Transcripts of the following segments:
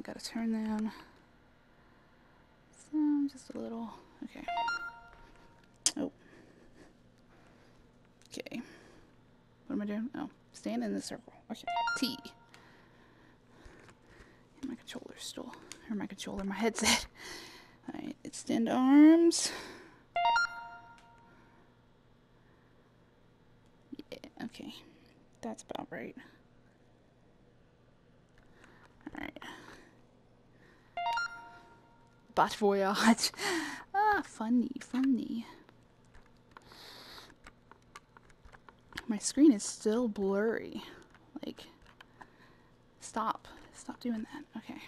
I gotta turn down. So just a little. Okay. Oh. Okay. What am I doing? Oh, stand in the circle. Okay. T. And my controller still, or my controller, my headset. Alright, extend arms. Yeah, okay. That's about right. Bat voyage. Ah, funny, funny. My screen is still blurry. Like, stop. Stop doing that. Okay.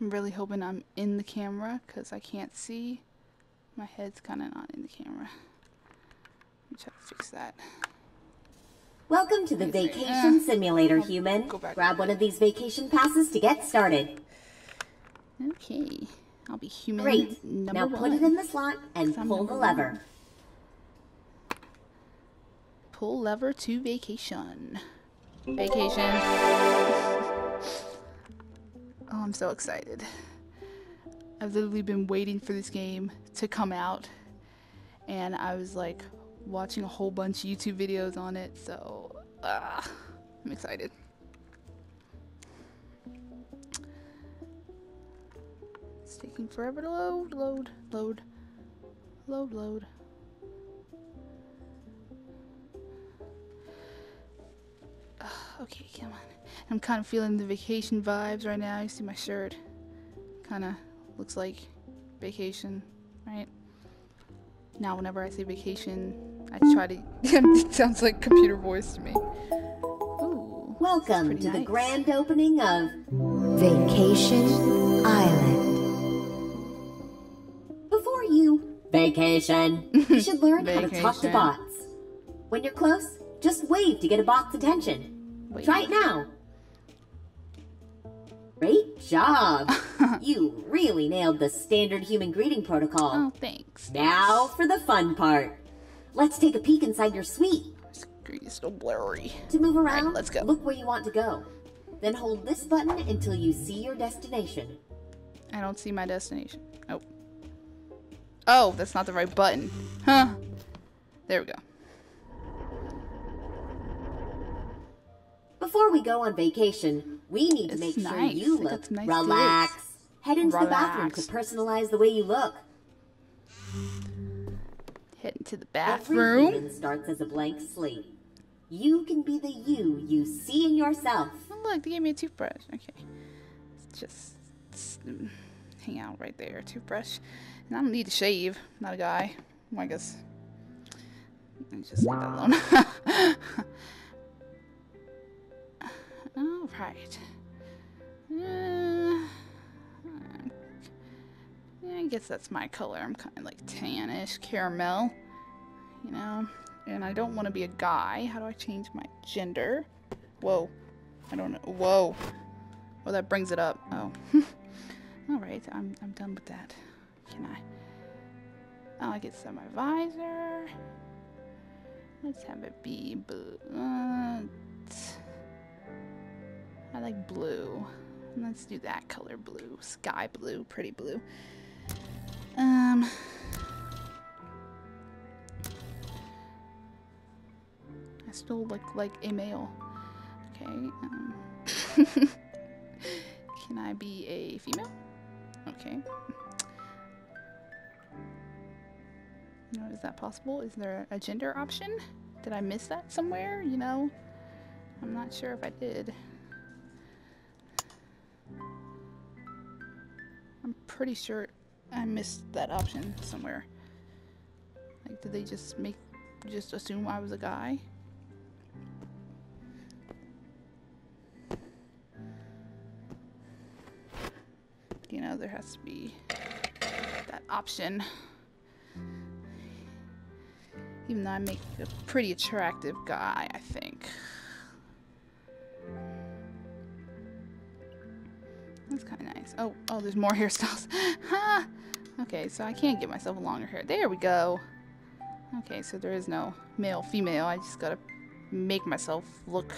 I'm really hoping I'm in the camera because I can't see. My head's kind of not in the camera. Let me try to fix that. Welcome to the Let me see. Vacation Simulator, human. Grab one of these vacation passes to get started. Okay. I'll be human Great. Now one. put it in the slot and pull the one. lever. Pull lever to vacation. Vacation. Oh, I'm so excited. I've literally been waiting for this game to come out. And I was like watching a whole bunch of YouTube videos on it, so ah, I'm excited. It's taking forever to load, load, load, load, load. Okay, come on. I'm kind of feeling the vacation vibes right now. You see my shirt? Kind of looks like vacation, right? Now, whenever I say vacation, I try to. it sounds like computer voice to me. Ooh. Welcome pretty to the grand opening of Vacation Island. Before you vacation, you should learn how to talk to bots. When you're close, just wave to get a bot's attention. Wait. Try it now. Great job. you really nailed the standard human greeting protocol. Oh, thanks. Now for the fun part. Let's take a peek inside your suite. Screen is still blurry. To move around, let's go. look where you want to go. Then hold this button until you see your destination. I don't see my destination. Oh. Oh, that's not the right button. Huh. There we go. Before we go on vacation, we need to It's make sure you look nice relax. Head into the bathroom to personalize the way you look. Head into the Every bathroom. human starts as a blank slate. You can be the you you see in yourself. Oh, look, they gave me a toothbrush. Okay. Just hang out right there. Toothbrush. And I don't need to shave. I'm not a guy. Well, I guess. Just leave that alone. All right. Uh, yeah, I guess that's my color. I'm kind of like tannish caramel, you know. And I don't want to be a guy. How do I change my gender? Whoa. I don't know. Whoa. Well, that brings it up. Oh. All right. I'm, I'm done with that. Can I? Oh, I get some my visor. Let's have it be blue. Uh, t- I like blue. Let's do that color blue. Sky blue. Pretty blue. Um. I still look like a male. Okay. Um, can I be a female? Okay. Know, is that possible? Is there a gender option? Did I miss that somewhere? You know, I'm not sure if I did. I'm pretty sure I missed that option somewhere. Like, did they just make, just assume I was a guy? You know, there has to be that option. Even though I make a pretty attractive guy, I think. Oh, oh, there's more hairstyles. ha! Okay, so I can't get myself a longer hair. There we go. Okay, so there is no male, female. I just gotta make myself look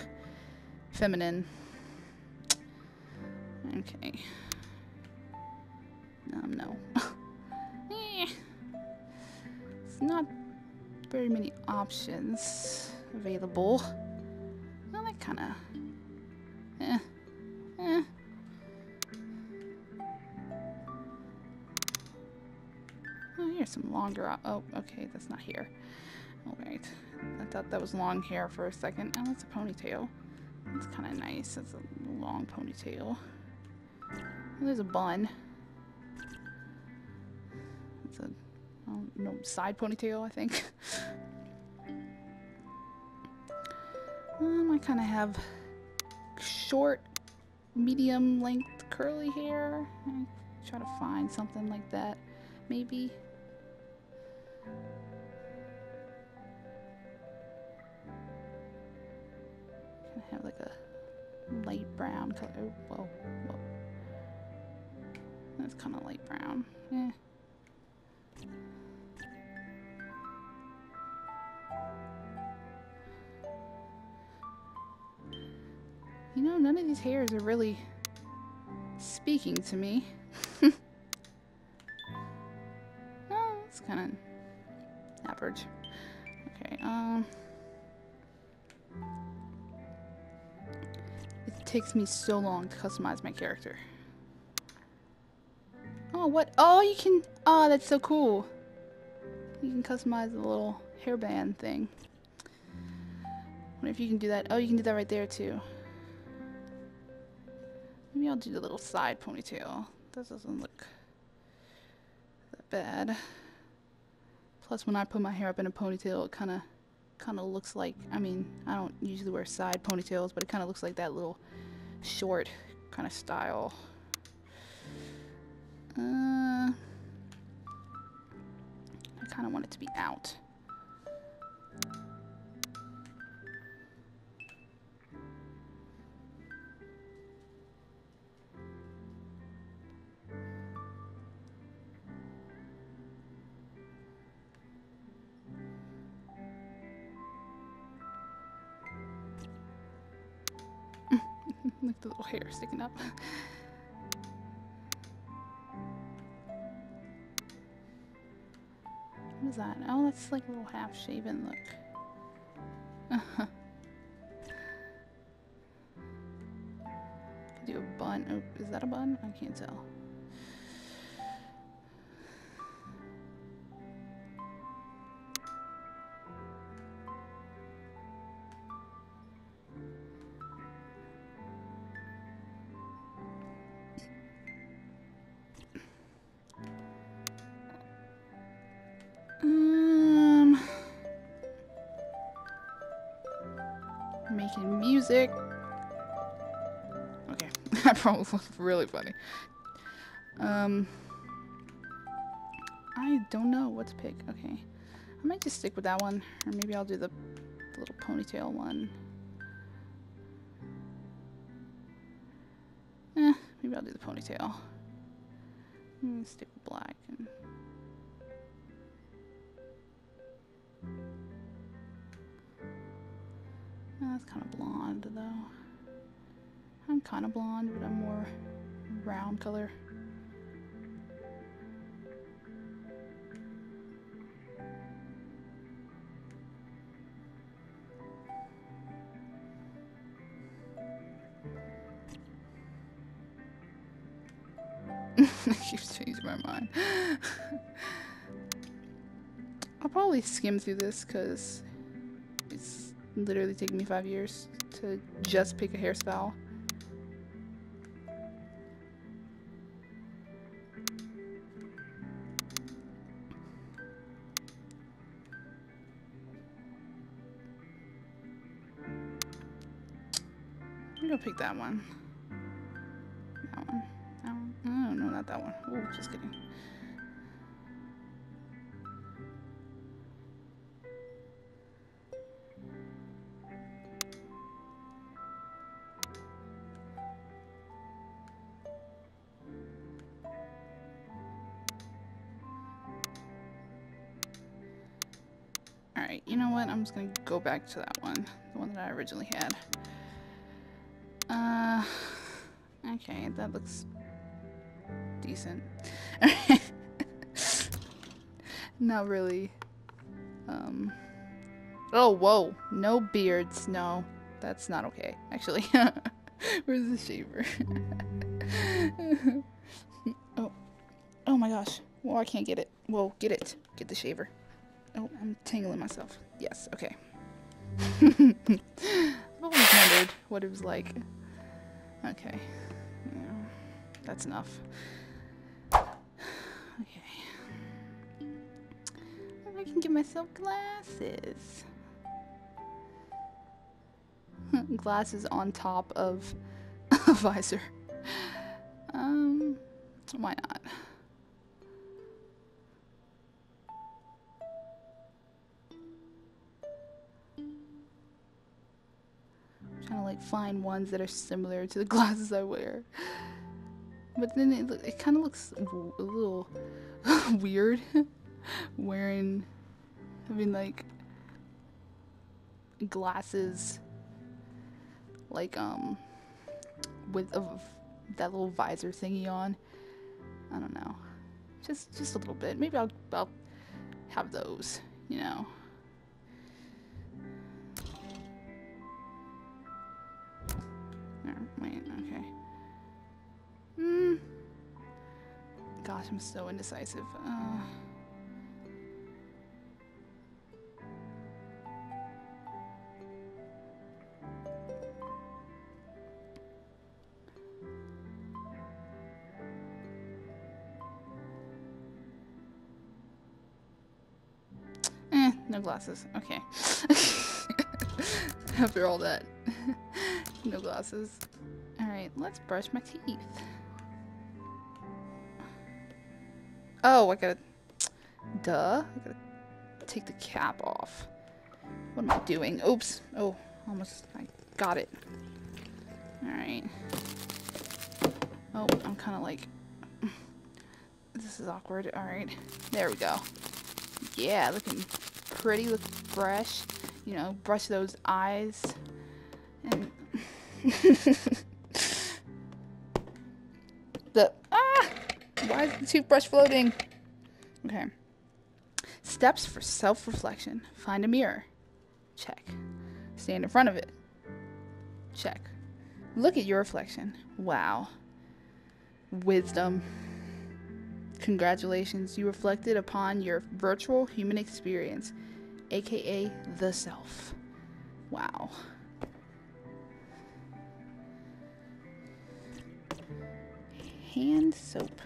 feminine. Okay. Um, no. Eh. It's not very many options available. Well, that kind of. Oh, here's some longer. Oh, okay, that's not here. All right. I thought that was long hair for a second. Oh, that's a ponytail. That's kind of nice. It's a long ponytail. Oh, there's a bun. It's a oh, no side ponytail, I think. um, I kind of have short, medium length curly hair. I try to find something like that, maybe. Light brown color. Oh, whoa, whoa. That's kind of light brown. Eh. You know, none of these hairs are really speaking to me. oh, it's kind of average. Okay, um. Takes me so long to customize my character. Oh, what? Oh, you can. Oh, that's so cool. You can customize the little hairband thing. Wonder if you can do that. Oh, you can do that right there too. Maybe I'll do the little side ponytail. That doesn't look that bad. Plus, when I put my hair up in a ponytail, it kind of kind of looks like. I mean, I don't usually wear side ponytails, but it kind of looks like that little short kind of style. Uh, I kind of want it to be out. Up. What is that? Oh, that's like a little half shaven look. Do a bun. Oh, is that a bun? I can't tell. was really funny. Um, I don't know what to pick. Okay, I might just stick with that one, or maybe I'll do the little ponytail one. Eh, maybe I'll do the ponytail. Mm, stick with black kind of blonde, but I'm more brown color. Keep changing my mind. I'll probably skim through this because it's literally taken me five years to just pick a hairstyle. Pick that one. That one. That one. Oh, no, not that one. Oh, just kidding. Alright, you know what? I'm just gonna go back to that one. The one that I originally had. Uh, okay, that looks decent. Not really. Um. Oh, whoa. No beards. No, that's not okay. Actually, where's the shaver? oh. Oh my gosh. Well, I can't get it. Whoa, get it. Get the shaver. Oh, I'm tangling myself. Yes, okay. I've always wondered what it was like. Okay. Yeah, that's enough. Okay. I can get myself glasses. glasses on top of a visor. Um, why not? Find ones that are similar to the glasses I wear. But then it, it kind of looks a little weird wearing, I mean, like glasses, like um, with a, that little visor thingy on. I don't know, just just a little bit. Maybe I'll I'll have those, you know. I'm so indecisive. Uh. Eh, no glasses. Okay. After all that. no glasses. Alright, let's brush my teeth. Oh, I gotta... Duh. I gotta take the cap off. What am I doing? Oops. Oh, almost... I got it. Alright. Oh, I'm kind of like... This is awkward. Alright. There we go. Yeah, looking pretty. Look fresh. You know, brush those eyes. And... the toothbrush floating. Okay. Steps for self-reflection. Find a mirror. Check. Stand in front of it. Check. Look at your reflection. Wow. Wisdom. Congratulations. You reflected upon your virtual human experience aka the self. Wow. Hand soap.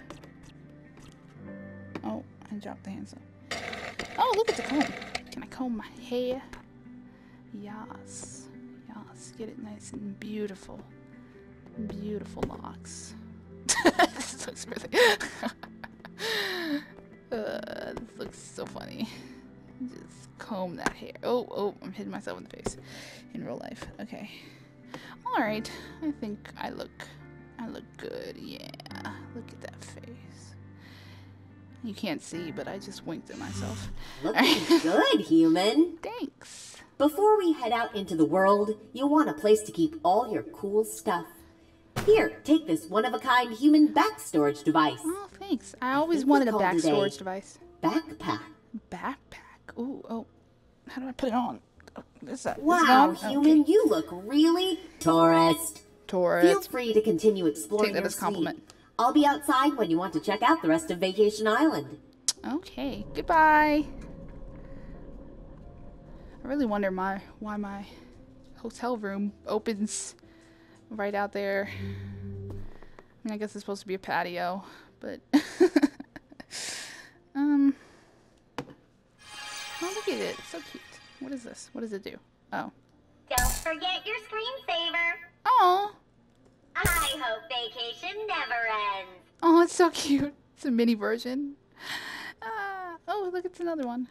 Oh, drop the hands soap. Oh, look at the comb. Can I comb my hair? Yes. Yes. Get it nice and beautiful. Beautiful locks. this looks really... uh, this looks so funny. Just comb that hair. Oh, oh, I'm hitting myself in the face. In real life. Okay. Alright. I think I look I look good, yeah. Look at that face. You can't see, but I just winked at myself. Looking good, human. Thanks. Before we head out into the world, you'll want a place to keep all your cool stuff. Here, take this one-of-a-kind human back storage device. Oh, thanks. I always wanted a back storage device. Backpack. Backpack. Ooh, oh. How do I put it on? Oh, is that, wow, is human, okay. you look really tourist. Tourist. Feel free to continue exploring Take that as compliment. I'll be outside when you want to check out the rest of Vacation Island. Okay, goodbye. I really wonder my why my hotel room opens right out there. I mean, I guess it's supposed to be a patio, but um, oh look at it, it's so cute. What is this? What does it do? Oh. Don't forget your screensaver. Oh. I hope vacation never ends. Oh, it's so cute. It's a mini version. Uh, oh, look, it's another one.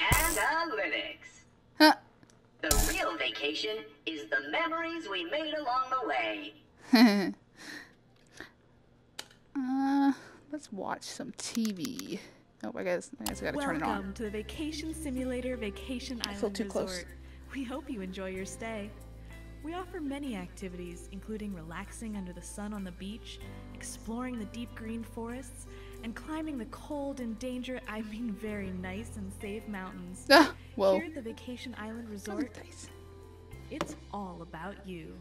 And Analytics. Huh. The real vacation is the memories we made along the way. uh, let's watch some TV. Oh, I guess I guess I gotta turn it on. Welcome to the Vacation Simulator Vacation I Island feel too Resort. close. We hope you enjoy your stay. We offer many activities, including relaxing under the sun on the beach, exploring the deep green forests, and climbing the cold and danger I mean very nice and safe mountains. Ah, whoa. Here at the Vacation Island Resort, dice. it's all about you.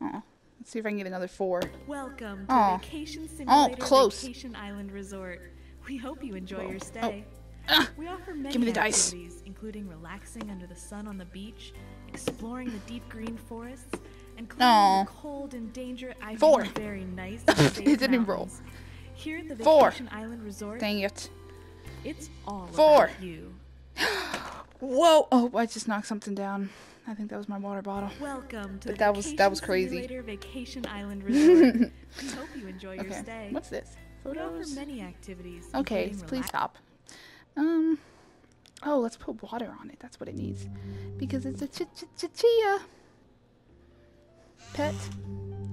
Aw. Let's see if I can get another four. Welcome to Aw. Vacation Simulator close. Vacation Island Resort. We hope you enjoy your stay. We offer many me the dice. including relaxing under the sun on the beach, exploring the deep green forests, and climbing the cold and danger I Four. very nice It didn't roll. Here at the Four. Vacation Island Resort, dang it. it's all Four. about you. Whoa! Oh, I just knocked something down. I think that was my water bottle. Welcome to But the that was- that was crazy. Vacation Island Resort. we hope you enjoy your Okay. stay. What's this? Photos. many activities. Okay, please stop. Um. Oh, let's put water on it. That's what it needs. Because it's a ch ch ch chia pet.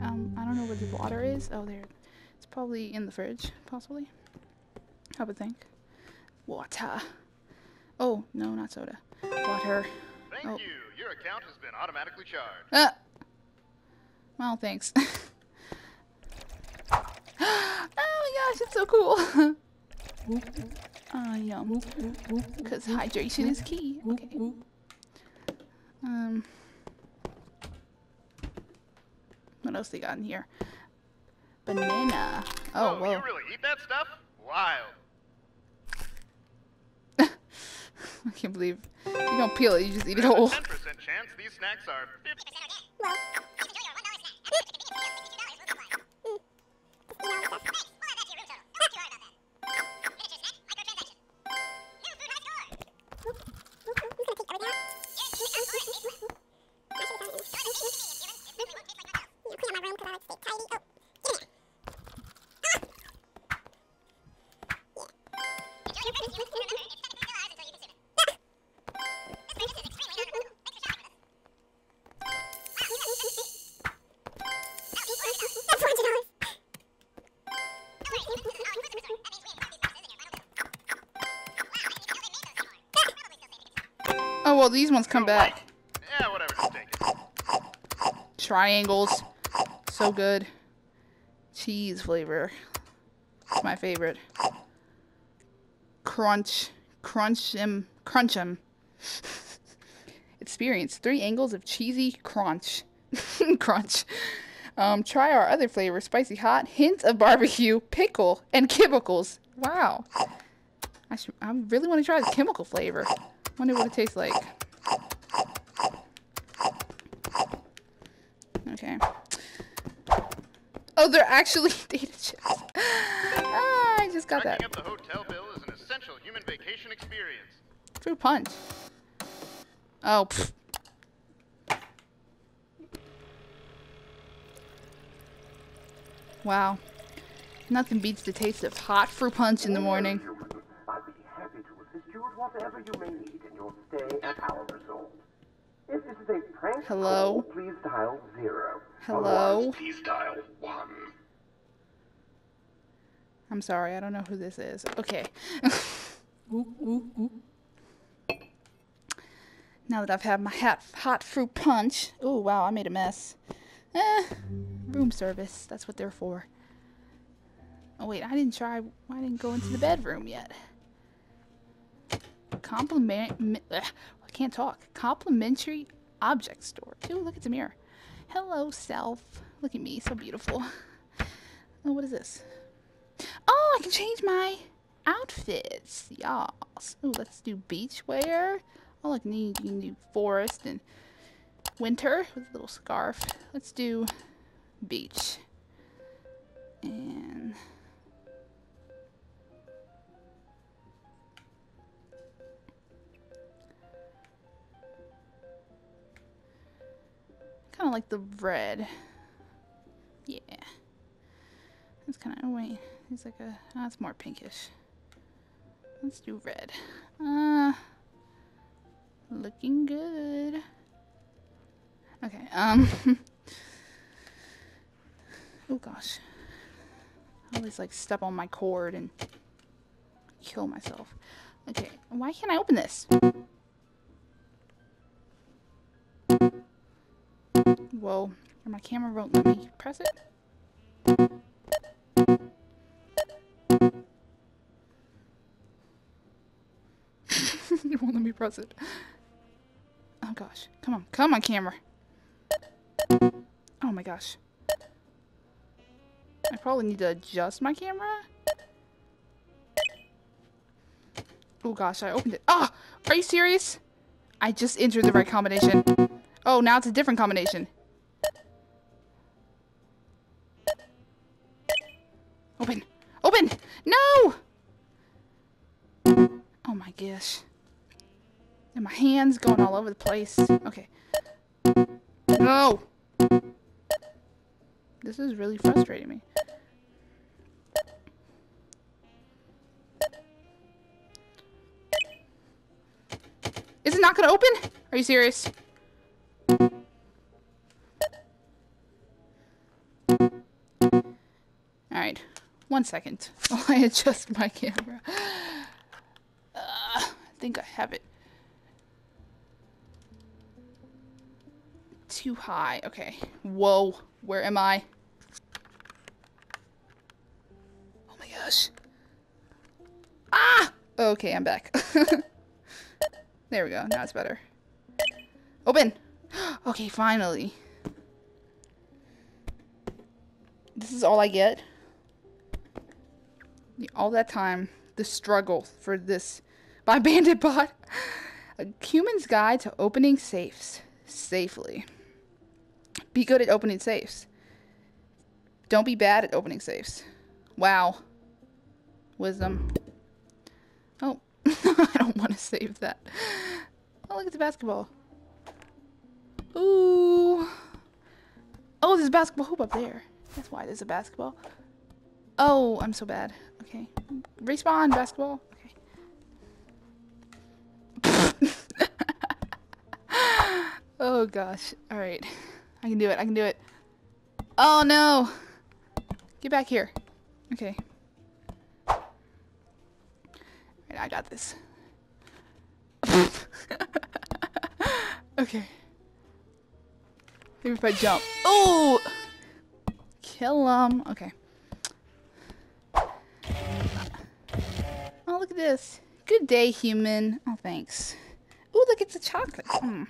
Um, I don't know where the water is. Oh, there. It's probably in the fridge, possibly. I would think. Water. Oh, no, not soda. Water. Thank Oh. you. Your account has been automatically charged. Ah. Well, thanks. oh my gosh, it's so cool. Ah, yum. Because hydration is key. Okay. Um. What else they got in here? Banana. Oh, whoa. you really eat that stuff? Wild. I can't believe you don't peel it. You just eat it whole. a 10% chance these snacks are 50 Oh well, these ones come back. Yeah, whatever. Just take it. Triangles. So good. Cheese flavor. It's my favorite. Crunch. Crunch 'em. Crunch 'em. Experience three angles of cheesy crunch. crunch. Um, try our other flavors spicy hot, hint of barbecue, pickle, and chemicals. Wow. I, should, I really want to try the chemical flavor. Wonder what it tastes like. Okay. Oh, they're actually data chips. Ah, I just got that. Racking up the hotel bill is an essential human vacation experience. Fruit punch. Oh, pfft. Wow. Nothing beats the taste of hot fruit punch in the morning. I'd be happy to assist you with whatever you may need in your stay at our resort. If this is a prank Hello? call, please dial zero. Hello? Please dial one. I'm sorry, I don't know who this is. Okay. now that I've had my hot, hot fruit punch. Oh, wow, I made a mess. Eh, room service. That's what they're for. Oh, wait, I didn't try. I didn't go into the bedroom yet. Compliment. ugh, I can't talk. Complimentary object store. Ooh, look, it's a mirror. Hello, self. Look at me, so beautiful. Oh, what is this? Oh, I can change my outfits. Yes. Oh, let's do beach wear. Oh, look, you can do forest and winter with a little scarf. Let's do beach. And kind of like the red. Yeah. It's kind of, oh wait, it's like a, that's more pinkish. Let's do red. Uh, looking good. Okay, um, oh gosh. I always like step on my cord and kill myself. Okay, why can't I open this? Whoa, my camera won't let me press it. it won't let me press it. Oh gosh, come on, come on, camera. Oh my gosh. I probably need to adjust my camera. Oh gosh, I opened it. Ah! are you serious? I just entered the right combination. Oh, now it's a different combination. Open! Open! No! Oh my gosh. And my hands going all over the place. Okay. No! This is really frustrating me. Is it not gonna open? Are you serious? Alright, one second while I adjust my camera. Uh, I think I have it too high. Okay, whoa, where am I? Oh my gosh. Ah! Okay, I'm back. there we go, now it's better. Open! Okay, finally. This is all I get. All that time, the struggle for this by Bandit Bot. A human's guide to opening safes safely. Be good at opening safes. Don't be bad at opening safes. Wow. Wisdom. Oh, I don't want to save that. Oh, look at the basketball. Ooh. Oh, there's a basketball hoop up there. That's why there's a basketball. Oh, I'm so bad. Okay. Respawn basketball. Okay. oh gosh. Alright. I can do it. I can do it. Oh no! Get back here. Okay. I got this. okay. Maybe if I jump. Oh! Kill him. Okay. Oh, look at this. Good day, human. Oh, thanks. Oh, look, it's a chocolate. Mm.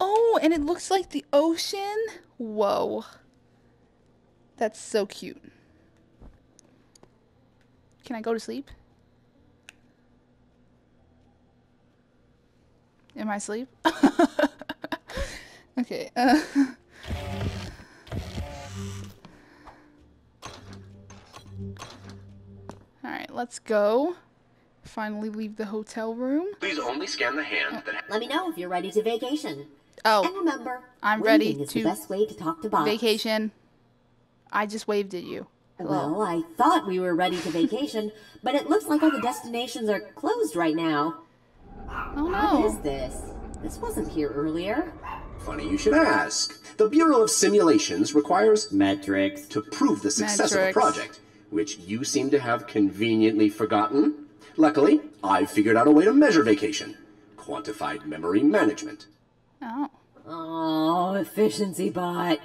Oh, and it looks like the ocean. Whoa. That's so cute. Can I go to sleep? Am I asleep? okay. Uh, let's go. Finally leave the hotel room. Please only scan the hand uh, that Let me know if you're ready to vacation. Oh. And remember, I'm ready is to the best way to talk to bots. vacation. I just waved at you. Hello. Well, I thought we were ready to vacation, but it looks like all the destinations are closed right now. oh no. What is this? This wasn't here earlier. Funny you should ask. The Bureau of Simulations requires Metrics. to prove the success of a Metrics. project, which you seem to have conveniently forgotten. Luckily, I've figured out a way to measure vacation. Quantified memory management. Oh. Oh, efficiency bot.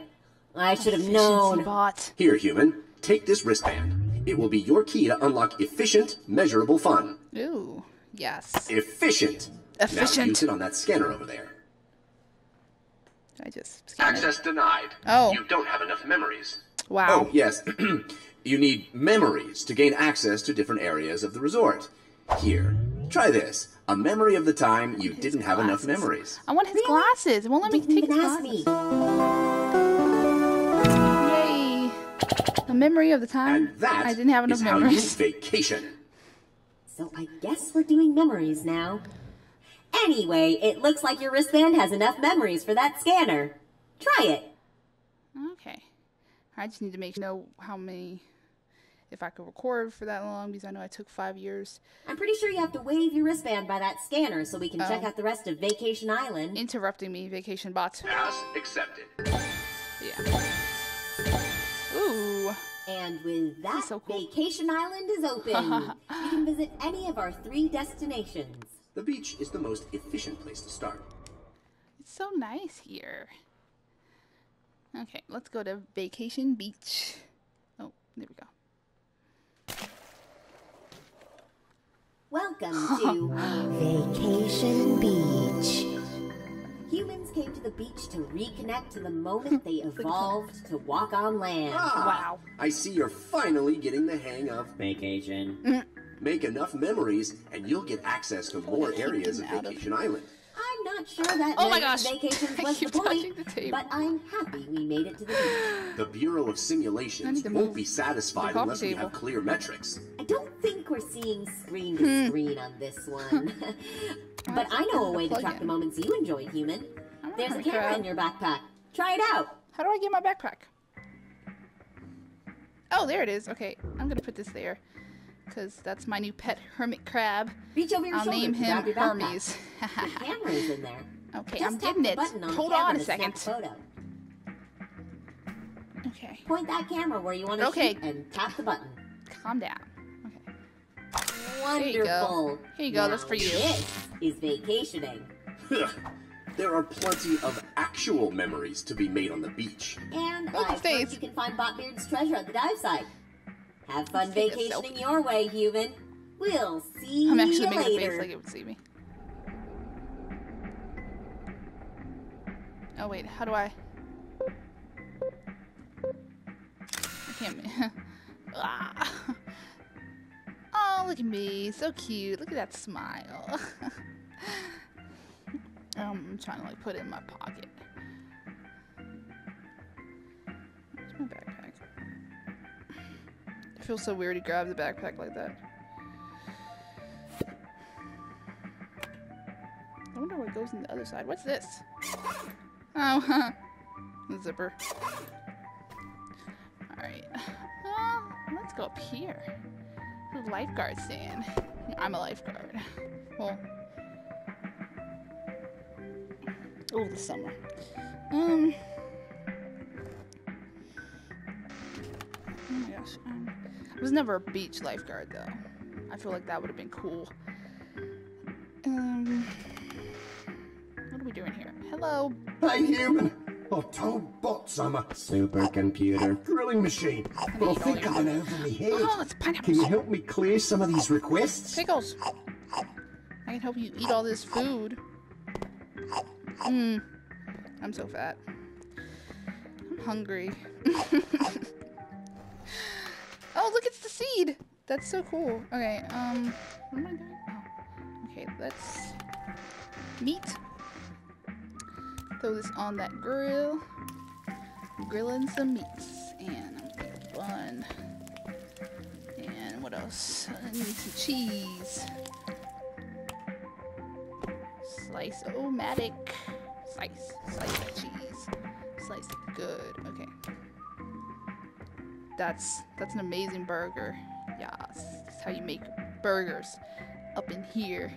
I should have Efficiency known. bot. Here, human, take this wristband. It will be your key to unlock efficient, measurable fun. Ooh. Yes. Efficient! Now Efficient. use it on that scanner over there. I just scanned it. access denied. Oh. You don't have enough memories. Wow. Oh, yes. you need memories to gain access to different areas of the resort. Here, try this. A memory of the time you didn't have enough memories. I want his glasses. It won't let me Didn't take even his ask glasses. me. Yay. A memory of the time And that I didn't have enough is how you memories. vacation. So I guess we're doing memories now. Anyway, it looks like your wristband has enough memories for that scanner. Try it. Okay. I just need to make sure. know how many if I could record for that long because I know I took five years. I'm pretty sure you have to wave your wristband by that scanner so we can check Oh. out the rest of Vacation Island. Interrupting me, vacation bot. Pass accepted. Yeah. Ooh. And with that, so cool. Vacation Island is open. you can visit any of our three destinations. The beach is the most efficient place to start. It's so nice here. Okay, let's go to Vacation Beach. Oh, there we go. Welcome to Vacation Beach. Humans came to the beach to reconnect to the moment they evolved to walk on land. Ah, Wow. I see you're finally getting the hang of Vacation. make enough memories and you'll get access to more areas of of- Vacation Island. I'm not sure that Oh my gosh. vacations I was the keep touching point, the table. but I'm happy we made it to the beach. The Bureau of Simulations won't be satisfied coffee unless we have clear metrics. I don't think we're seeing screen Hmm. to screen on this one. but I know a way to track in. the moments you enjoyed, human. There's a camera in your backpack. Try it out. How do I get my backpack? Oh, there it is. Okay, I'm gonna put this there. Because that's my new pet hermit crab. Reach over your I'll shoulder name him grab your. Hermes. The camera is in there. okay, Just I'm getting it. on Hold on a second. photo. Okay, Point that camera where you want to Okay. shoot and tap the button. calm down. Okay. Wonderful. you go. Here you go, Now that's for you. This is vacationing. there are plenty of actual memories to be made on the beach. And Look I've his heard face. you can find Botbeard's treasure at the dive site. Have fun Let's take a vacationing your way, human. We'll see I'm actually you making a face later. like it would see me. Oh wait, how do I? I can't. ah. Oh, look at me, so cute. Look at that smile. um, I'm trying to like put it in my pocket. Where's my backpack? It feels so weird to grab the backpack like that. I wonder what goes in the other side. What's this? Oh, huh. the zipper. Alright. Well, let's go up here. The lifeguard stand. I'm a lifeguard. Well. Oh, the summer. Um. Oh my gosh. Um, was never a beach lifeguard though. I feel like that would have been cool. Um. What are we doing here? Hello. Hey, human! I've told bots I'm a Supercomputer. drilling machine, but I think I'm in over my head. Oh, it's Can you help me clear some of these requests? Pickles. I can help you eat all this food. Mmm. I'm so fat. I'm hungry. oh, look, it's the seed. That's so cool. Okay, um, what am I doing? Oh. Okay, let's meat. Throw this on that grill. Grilling some meats. And I'm gonna bun. And what else? I need some cheese. Slice o matic. Slice. Slice that cheese. Slice it good. Okay. That's that's an amazing burger. Yes. That's how you make burgers. Up in here.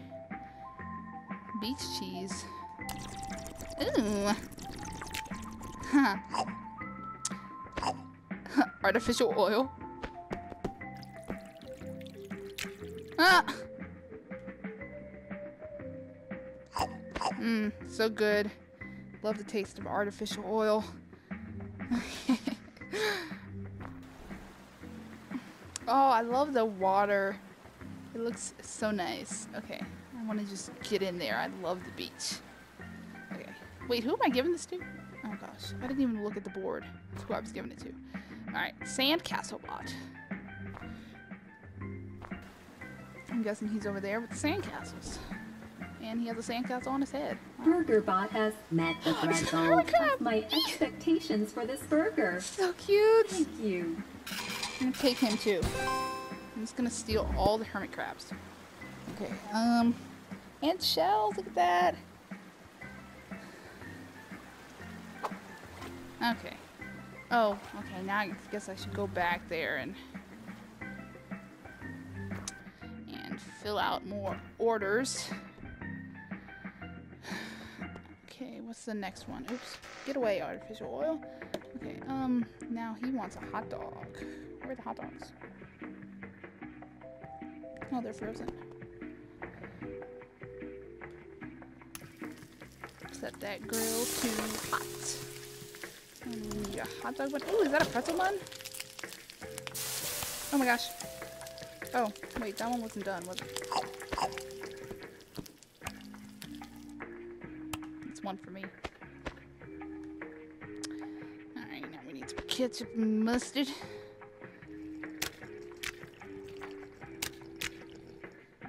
Beach cheese. Ooh. Huh. Artificial oil. Ah. Mmm, so good. Love the taste of artificial oil. oh, I love the water. It looks so nice. Okay, I want to just get in there. I love the beach. Okay, wait, who am I giving this to? Oh gosh, I didn't even look at the board. That's who I was giving it to. All right, Sandcastle Bot. I'm guessing he's over there with the sandcastles. And he has a sandcastle on his head. Burger Bot has met the threshold of my expectations for this burger. So cute. Thank you. I'm gonna take him too. I'm just gonna steal all the hermit crabs. Okay, um, and shells, look at that. Okay. Oh, okay, now I guess I should go back there and and fill out more orders. Okay, what's the next one? Oops. Get away, artificial oil. Okay, um, now he wants a hot dog. Where are the hot dogs? Oh, they're frozen. Set that grill to hot. And a hot dog bun. Ooh, is that a pretzel bun? Oh my gosh. Oh, wait, that one wasn't done, was it? It's one for me. Ketchup and mustard.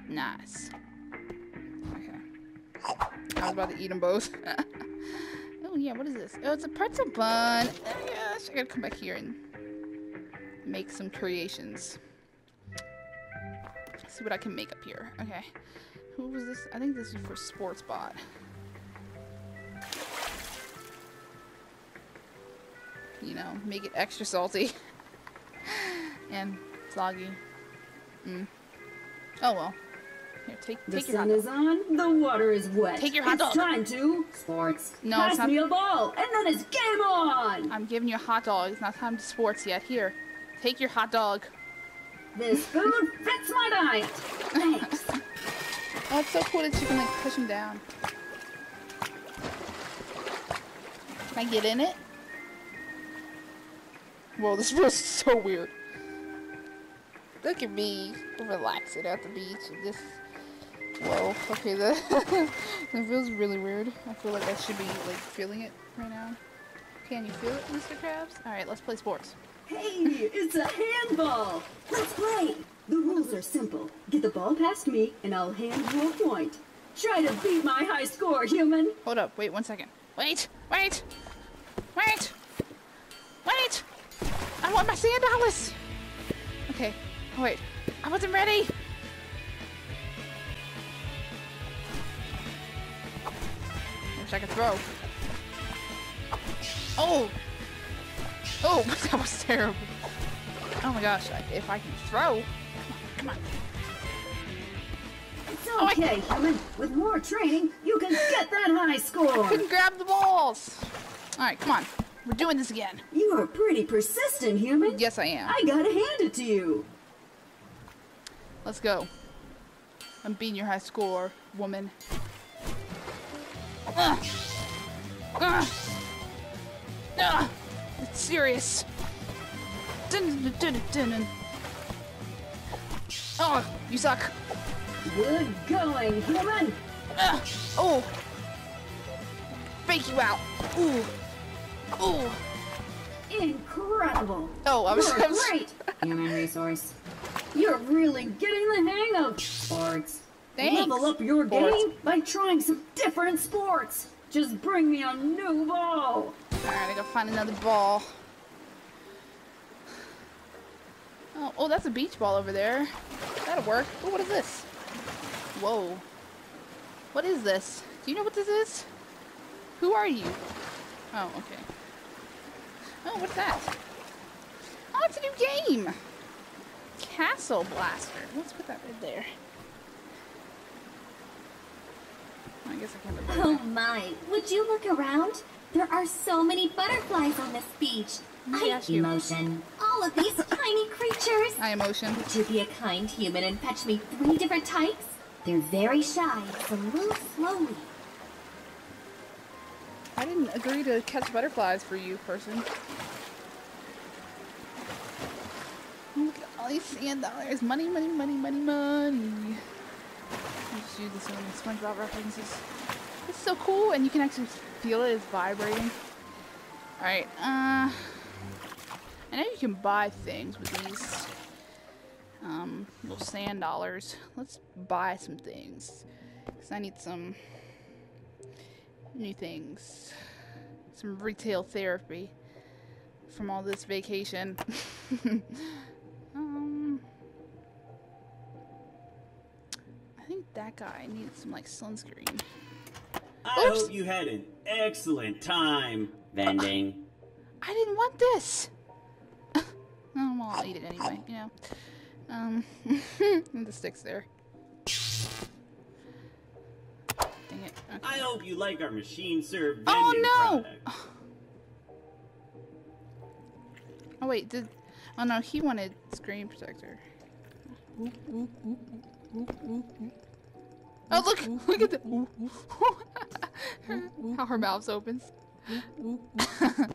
Nice. Okay. I was about to eat them both. oh yeah, what is this? Oh, it's a pretzel bun. Oh, gosh, I gotta come back here and make some creations. see what I can make up here. Okay. Who was this? I think this is for Sports Bot. You know, make it extra salty and soggy. Mm. Oh well. Here, take The take your hot sun is on, the water is wet. Take your hot it's dog. time to sports. No, Pass it's not- me a ball, and then it's game on. I'm giving you a hot dog. It's not time to sports yet. Here, take your hot dog. This food fits my diet. Thanks. Oh, it's so cool that you can like push him down. Can I get in it? Whoa, this feels so weird. Look at me relaxing at the beach. and This. Whoa. Okay, that that feels really weird. I feel like I should be like feeling it right now. Can you feel it, Mr. Krabs? All right, let's play sports. Hey, it's a handball. Let's play. The rules are simple. Get the ball past me, and I'll hand you a point. Try to beat my high score, human. Hold up. Wait one second. Wait. Wait. Wait. Wait. I want my sand dollars. Okay. Oh, wait. I wasn't ready. Wish I could throw. Oh. Oh, that was terrible. Oh my gosh. I- If I can throw. Come on. Come on. It's I- okay, human. With more training, you can get that high score. Couldn't grab the balls. All right. Come on. We're doing this again. You are pretty persistent, human. Yes, I am. I gotta hand it to you. Let's go. I'm beating your high score, woman. Ugh. Ugh. Ugh. It's serious. Dun, dun, dun, dun, dun. Oh, you suck. Good going, human. Ugh. Oh. Fake you out. Ooh. Ooh. Incredible. Oh, I was. I You're was great. Human resource. You're really getting the hang of sports. Thanks, Level up your sports. game by trying some different sports. Just bring me a new ball. Alright, I gotta find another ball. Oh, oh, that's a beach ball over there. That'll work. Oh, what is this? Whoa. What is this? Do you know what this is? Who are you? Oh, okay. Oh, what's that? Oh, it's a new game! Castle Blaster. Let's put that right there. I guess I can't put Oh my, would you look around? There are so many butterflies on this beach. I Yes, you. emotion. All of these tiny creatures. I emotion. Would you be a kind human and fetch me three different types? They're very shy, so move slowly. I didn't agree to catch butterflies for you, person. Look at all these sand dollars. Money, money, money, money, money. Just use this one SpongeBob references. It's so cool, and you can actually feel it. It's vibrating. Alright, uh... I know you can buy things with these um, little sand dollars. Let's buy some things. Because I need some new things. Some retail therapy from all this vacation. um, I think that guy needed some like sunscreen. I Oops. hope you had an excellent time vending. I didn't want this. oh well, I'll eat it anyway. You know. Um, the sticks there. It. Okay. I hope you like our machine serve vending Oh, no! product. Oh wait, did oh no, he wanted screen protector. Oh look! Look at the how her mouth opens.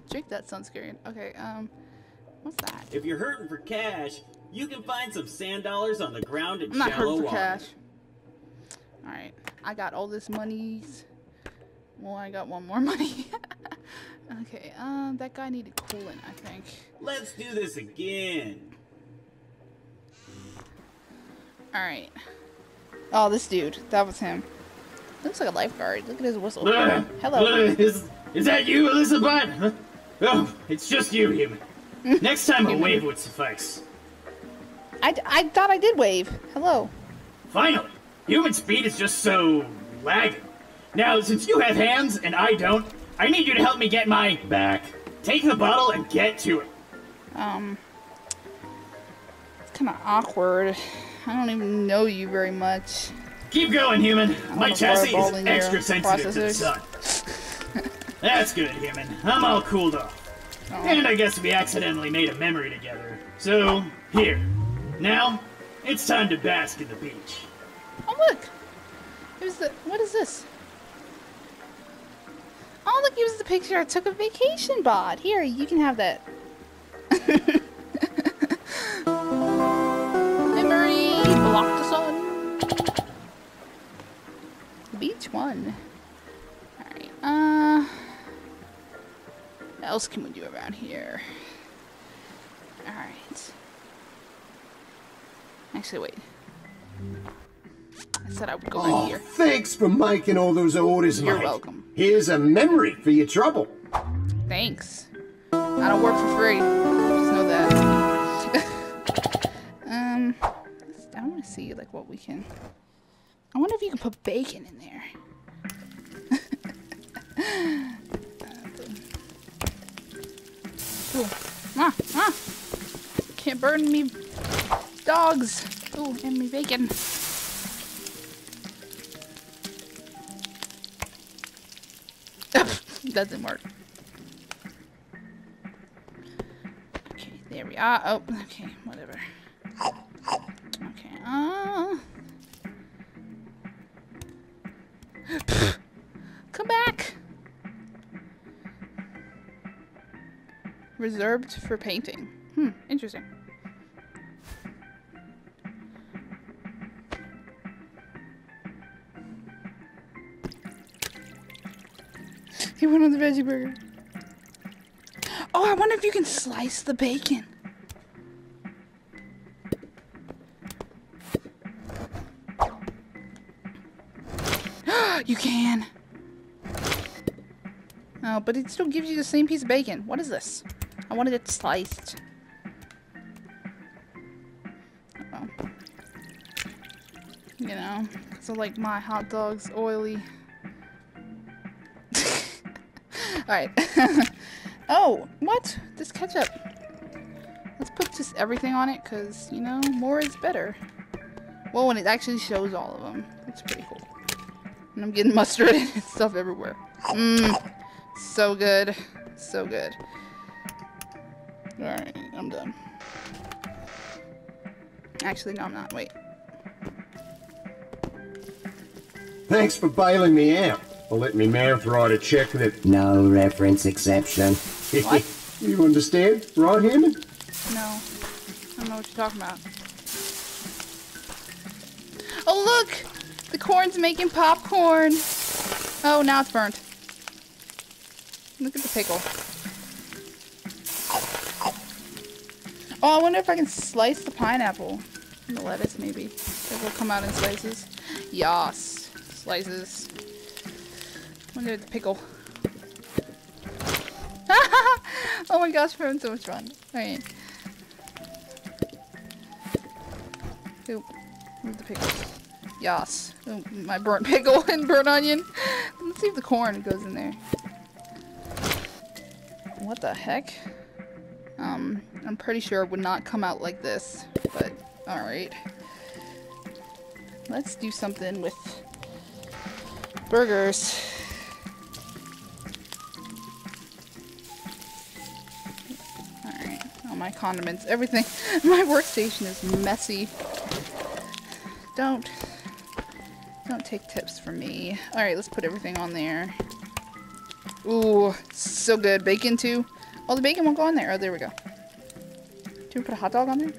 Drink that sunscreen. Okay, um what's that? If you're hurting for cash, you can find some sand dollars on the ground in I'm not shallow hurting for water. cash. Alright. I got all this monies. Well, I got one more money. okay, um, that guy needed coolant, I think. Let's do this again. Alright. Oh, this dude. That was him. Looks like a lifeguard. Look at his whistle. Uh, Hello. uh, is, is that you, Elizabeth? Huh? Oh, it's just you, human. Next time a wave would suffice. I, I thought I did wave. Hello. Finally, human speed is just so lagging. Now, since you have hands and I don't, I need you to help me get my back. Take the bottle and get to it. Um, it's kind of awkward. I don't even know you very much. Keep going, human. My chassis is extra sensitive to the sun. That's good, human. I'm all cooled off. Oh. And I guess we accidentally made a memory together. So, here. Now, it's time to bask in the beach. Oh look! It was the what is this? Oh look, it was the picture I took of vacation bod. Here, you can have that. Memory block the sun. Beach one. Alright, uh what else can we do around here? Alright. Actually wait. I said I would go Oh, in here. thanks for making all those orders, You're mate. welcome. Here's a memory for your trouble. Thanks. I don't work for free. Just know that. um, I want to see like what we can. I wonder if you can put bacon in there. Ooh. Ah, ah. Can't burn me dogs. Ooh, and me bacon. Doesn't work. Okay, there we are. Oh, okay, whatever. Okay, uh. Come back! Reserved for painting. Hmm, interesting. He went on the veggie burger. Oh, I wonder if you can slice the bacon. you can. Oh, but it still gives you the same piece of bacon. What is this? I wanted it sliced. You know, so like my hot dogs oily. Alright. oh, what? This ketchup. Let's put just everything on it, because, you know, more is better. Well, when it actually shows all of them. It's pretty cool. And I'm getting mustard and stuff everywhere. Mmm. So good. So good. Alright, I'm done. Actually, no, I'm not. Wait. Thanks for bailing me out. Or let me mouth write a check that... No reference exception. What? you understand, right, Hammond? No. I don't know what you're talking about. Oh, look! The corn's making popcorn! Oh, now it's burnt. Look at the pickle. Oh, I wonder if I can slice the pineapple. And the lettuce, maybe. It will come out in slices. Yas. Slices. Wonder the pickle. oh my gosh, we're so much fun. Alright. Ooh, where's the pickles? Yas. My burnt pickle and burnt onion. Let's see if the corn goes in there. What the heck? Um, I'm pretty sure it would not come out like this, but alright. Let's do something with burgers. Condiments, everything. My workstation is messy. Don't, don't take tips from me. All right, let's put everything on there. Ooh, so good. Bacon too. Oh, the bacon won't go on there. Oh, there we go. Do we put a hot dog on there?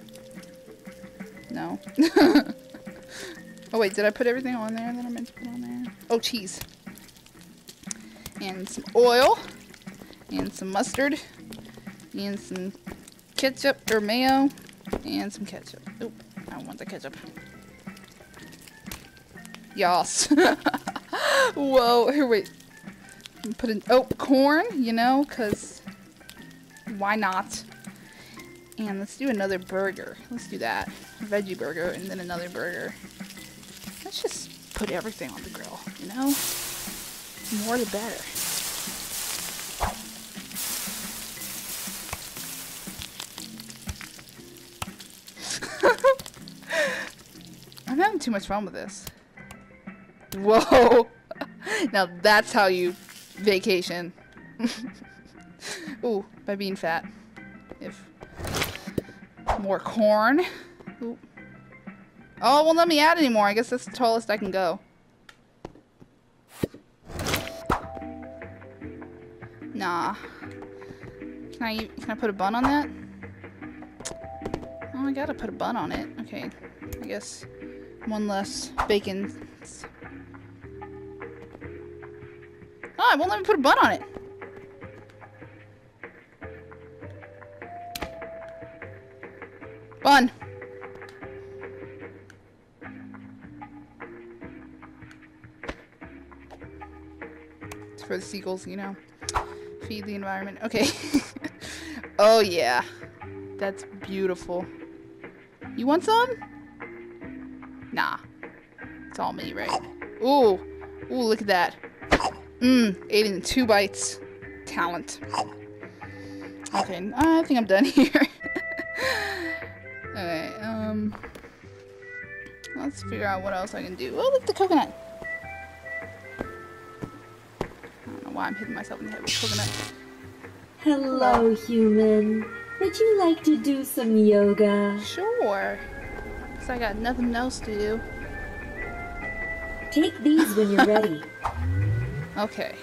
No. oh wait, did I put everything on there that I meant to put on there? Oh, cheese. And some oil. And some mustard. And some ketchup or mayo. And some ketchup. Oop, I want the ketchup. Yas. Whoa, here, wait. Put in, oh, corn, you know, because why not? And let's do another burger. Let's do that. A veggie burger and then another burger. Let's just put everything on the grill, you know? More the better. Too much fun with this. Whoa! now that's how you vacation. Ooh, by being fat. If more corn. Ooh. Oh, won't let me add anymore. I guess that's the tallest I can go. Nah. Can I can I put a bun on that? Oh, I gotta put a bun on it. Okay. I guess one less bacon. Oh, it won't let me put a bun on it. Bun. It's for the seagulls, you know. Feed the environment. Okay. oh, yeah. That's beautiful. You want some? It's all me, right? Ooh. Ooh, look at that. Mmm, ate in two bites. Talent. Okay, I think I'm done here. okay, um... Let's figure out what else I can do. Oh, look, the coconut! I don't know why I'm hitting myself in the head with coconut. Hello, human. Would you like to do some yoga? Sure. Because I got nothing else to do. Take these when you're ready. Okay.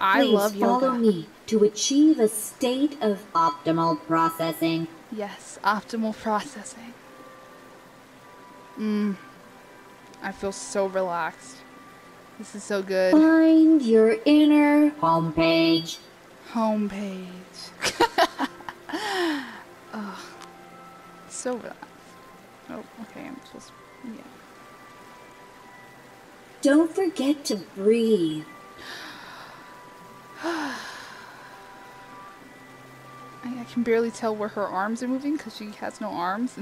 I Please love yoga. follow me to achieve a state of optimal processing. Yes, optimal processing. Mmm. I feel so relaxed. This is so good. Find your inner homepage. Homepage. oh, so relaxed. Oh, okay, I'm supposed to. Yeah. Don't forget to breathe. I, can barely tell where her arms are moving because she has no arms.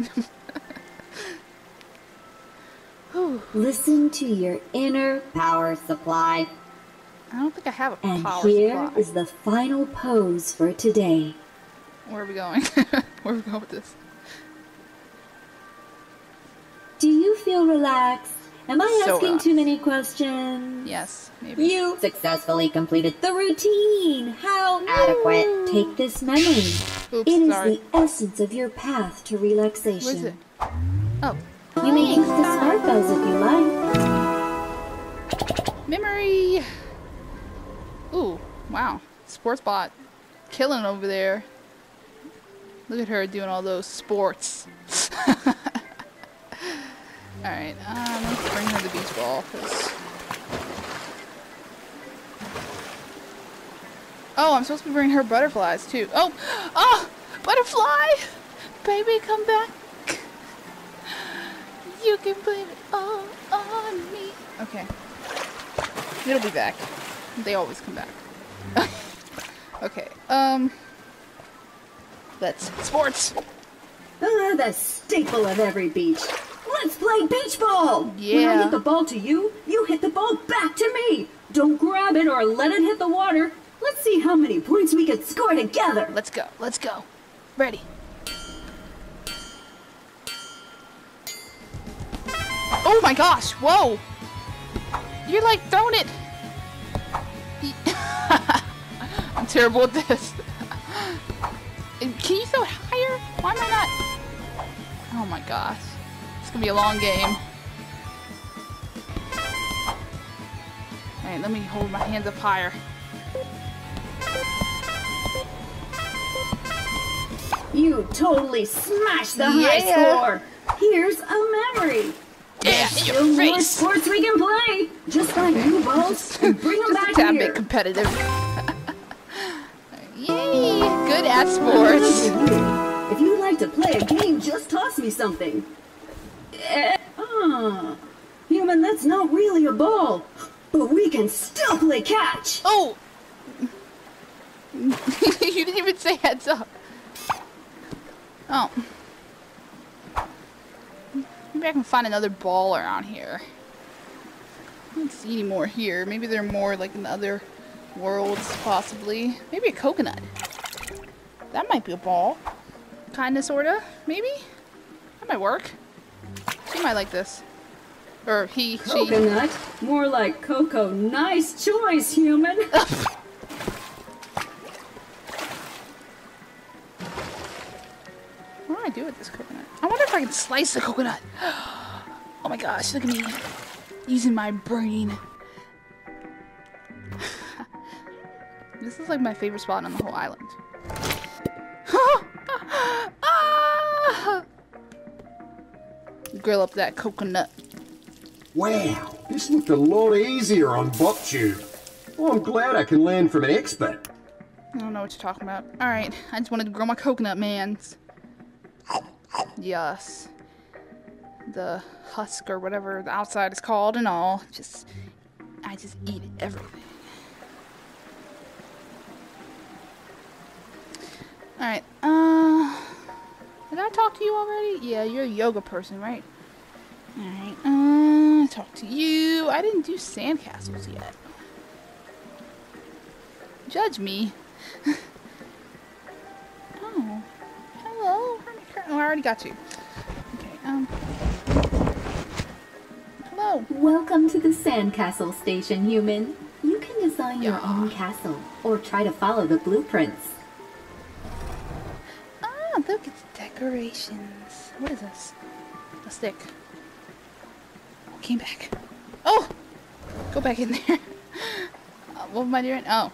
Listen to your inner power supply. I don't think I have a And power here supply. is the final pose for today. Where are we going? where are we going with this? Do you feel relaxed? Am I So asking relaxed. too many questions? Yes, maybe. You successfully completed the routine. How adequate. Take this memory. Oops, it is sorry. the essence of your path to relaxation. Where's it? Oh. You may use the smart bells if you like. Memory! Ooh, wow. Sports bot. Killing over there. Look at her doing all those sports. Alright, um, let's bring her the beach ball, 'cause- Oh, I'm supposed to be bringing her butterflies, too. Oh! Oh! Butterfly! Baby, come back! You can put it all on me. Okay. It'll be back. They always come back. okay, um... Let's... Sports! The staple of every beach. Let's play beach ball. When I hit the ball to you, you hit the ball back to me. Don't grab it or let it hit the water. Let's see how many points we can score together. Let's go, let's go. Ready. Oh my gosh, whoa! You're like throwing it! I'm terrible at this. Can you throw it higher? Why am I not? Oh my gosh. Gonna be a long game. Alright, let me hold my hands up higher. You totally smashed the high score. Here's a memory. Yeah, There's your still more face. sports we can play. Just find new balls and bring them Just a back here. bit competitive. Yay! Good at sports. If you'd like to play a game, just toss me something. Ah, human, that's not really a ball, but we can still play catch. Oh! you didn't even say heads up. Oh. Maybe I can find another ball around here. I don't see any more here. Maybe there are more like in the other worlds, possibly. Maybe a coconut. That might be a ball. Kinda, sorta. Maybe? That might work. She might like this. Or he, she. Coconut? More like Coco. Nice choice, human. What do I do with this coconut? I wonder if I can slice the coconut. Oh my gosh, look at me. Using my brain. this is like my favorite spot on the whole island. Ah! Grill up that coconut. Wow, this looked a lot easier on BotTube. Well, I'm glad I can learn from an expert. I don't know what you're talking about. Alright, I just wanted to grow my coconut, mans. Yes. The husk or whatever the outside is called and all. Just, I just eat everything. Alright, uh. Did I talk to you already? Yeah, you're a yoga person, right? Alright, uh, talk to you. I didn't do sandcastles yet. Judge me. oh. Hello. Oh, I already got you. Okay, um. Hello. Welcome to the Sandcastle Station, human. You can design your own castle or try to follow the blueprints. Ah, look, it's decorations. What is this? A stick. Came back. Oh! Go back in there. Uh, what am I doing? Oh.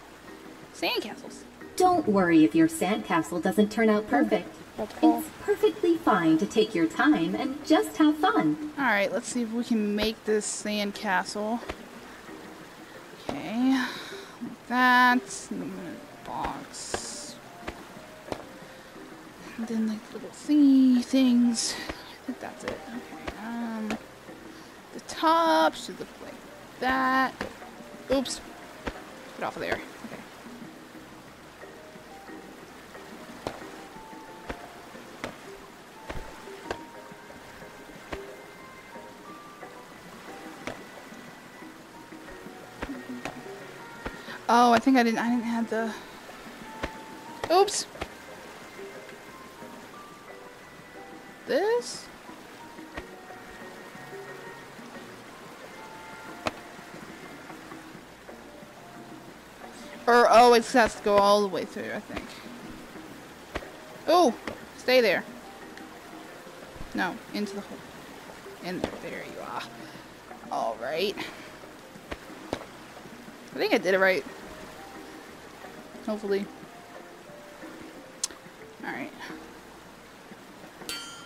Sandcastles. Don't worry if your sandcastle doesn't turn out perfect. It's perfectly fine to take your time and just have fun. Alright, let's see if we can make this sand castle. Okay. Like that. Box. And then like little thingy things. I think that's it. Okay. Top should look like that. Oops. Get off of there. Okay. Oh, I think I didn't I didn't have the Oops. This? It has to go all the way through, I think. Oh, stay there. No, into the hole. In there, there you are. All right. I think I did it right. Hopefully. Alright.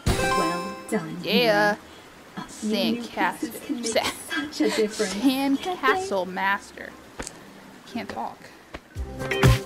Well done. Yeah. Few new pieces Sandcastle. can make Sa- such a difference. Sandcastle Master. Can't talk. Oh,